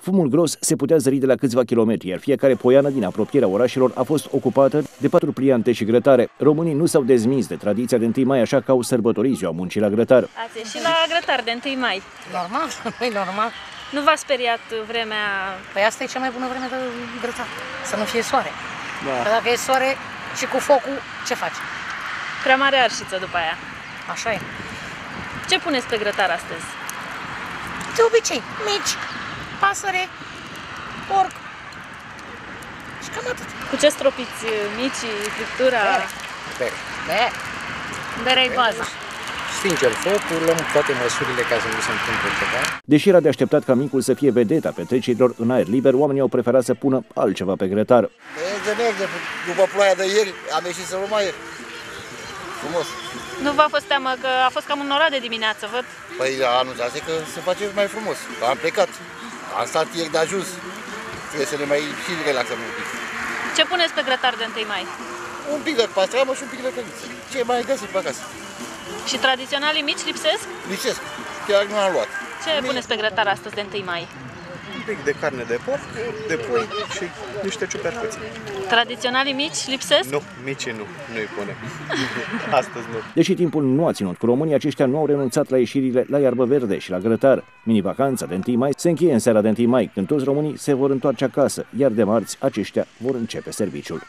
Fumul gros se putea zări de la câțiva kilometri, iar fiecare poiană din apropierea orașelor a fost ocupată de patru pliante și grătare. Românii nu s-au dezmis de tradiția de 1 mai, așa că au sărbătorit ziua muncii la grătar. Ați ieșit la grătar de 1 mai. Normal, nu normal. Nu v-a speriat vremea... Păi asta e cea mai bună vreme de grătar, să nu fie soare. Da. Că dacă e soare și cu focul, ce faci? Prea mare arșiță după aia. Așa e. Ce puneți pe grătar astăzi? De obicei, mici, pasăre, porc și cam atât. Cu ce stropiți micii, friptura? Bere. Be, bere e baza. Stingem focul, luăm toate măsurile ca să nu se întâmple ceva. Deși era de așteptat ca micul să fie vedeta petrecerilor în aer liber, oamenii au preferat să pună altceva pe grătar. Merge, merge, după ploaia de ieri am ieșit să luăm aer. Frumos. Nu v-a fost teamă că a fost cam înorat de dimineață, văd? Păi anunțase că se face mai frumos. Am plecat. Am stat ieri de ajuns. Trebuie să ne mai și relaxăm un pic. Ce puneți pe grătar de 1 mai? Un pic de pastramă și un pic de căniță. Ce mai găsit pe acasă? Și tradiționalii mici lipsesc? Lipsesc. Chiar nu am luat. Ce puneți pe grătar astăzi de 1 mai? Un pic de carne de porc, de pui și niște ciupercuți. Tradiționalii mici lipsesc? Nu, micii nu, nu-i punem. Astăzi nu. Deși timpul nu a ținut cu românii, aceștia nu au renunțat la ieșirile la iarbă verde și la grătar. Mini-vacanța de 1 mai se încheie în seara de 1 mai, când toți românii se vor întoarce acasă, iar de marți aceștia vor începe serviciul.